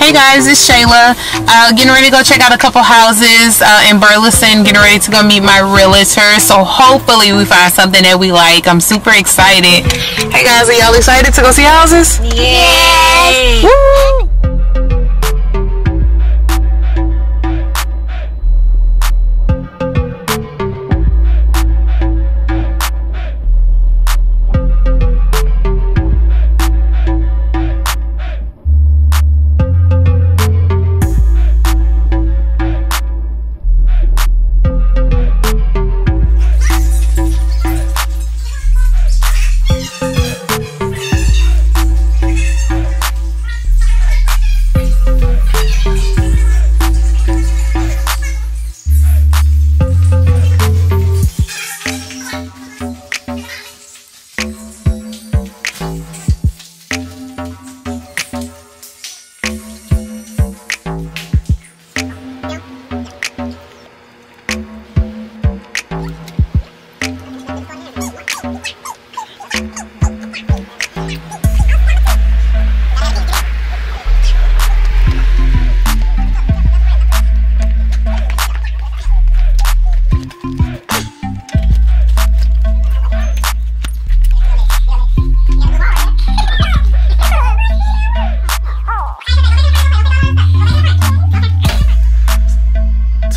Hey guys, it's Shayla. Uh, getting ready to go check out a couple houses uh, in Burleson. Getting ready to go meet my realtor. So hopefully we find something that we like. I'm super excited. Hey guys, are y'all excited to go see houses? Yes.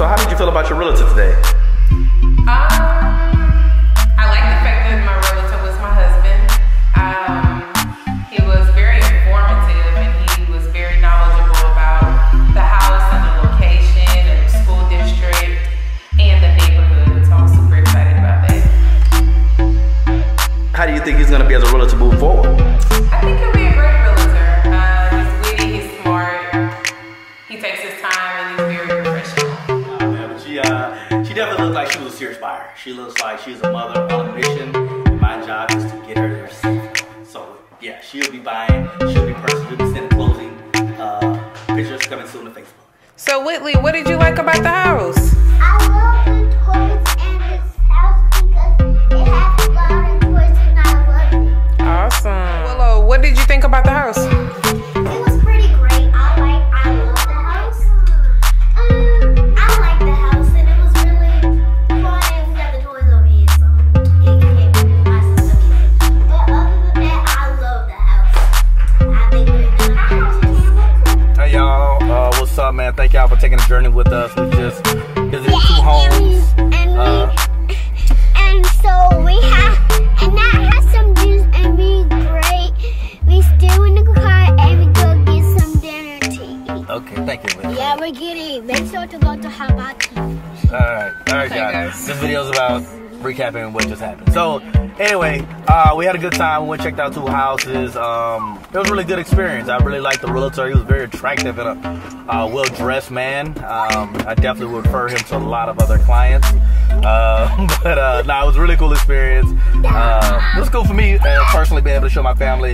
So how did you feel about your realtor today? Um, I like the fact that my realtor was my husband. Um, he was very informative and he was very knowledgeable about the house and the location and the school district and the neighborhood. So I'm super excited about that. How do you think he's gonna be as a realtor moving forward? She definitely looked like she was a serious buyer. She looks like she's a mother on a mission. And my job is to get her there safe. So yeah, she'll be buying. She'll be purchasing. She'll be sending closing uh, pictures coming soon to Facebook. So Whitley, what did you like about the house? What's up, man? Thank y'all for taking the journey with us. We just visited two homes. And we, Uh, and so we have, and that has some juice and we great. We still in the car and we go get some dinner to eat. Okay, thank you. man. Yeah, we're getting. Make sure to go to Hibachi. All right, all right, Okay, guys. guys. This video is about recapping what just happened. So, anyway, uh, we had a good time. We went checked out two houses. Um, it was a really good experience. I really liked the realtor. He was very attractive and a uh, well-dressed man. Um, I definitely would refer him to a lot of other clients. Uh, but uh, no, it was a really cool experience. Uh, it was cool for me uh, personally being able to show my family.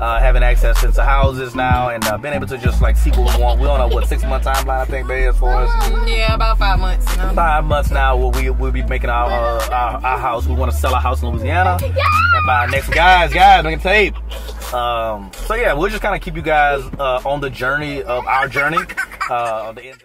Uh, having access into houses now and uh, being able to just like see what we want. We're on a what six month timeline I think, babe, as far as Yeah, about five months. Know? five months now we'll, we, we'll be making our, uh, our our house we want to sell our house in louisiana Yeah! and buy our next guys guys make a tape um so yeah we'll just kind of keep you guys uh, on the journey of our journey uh the ins-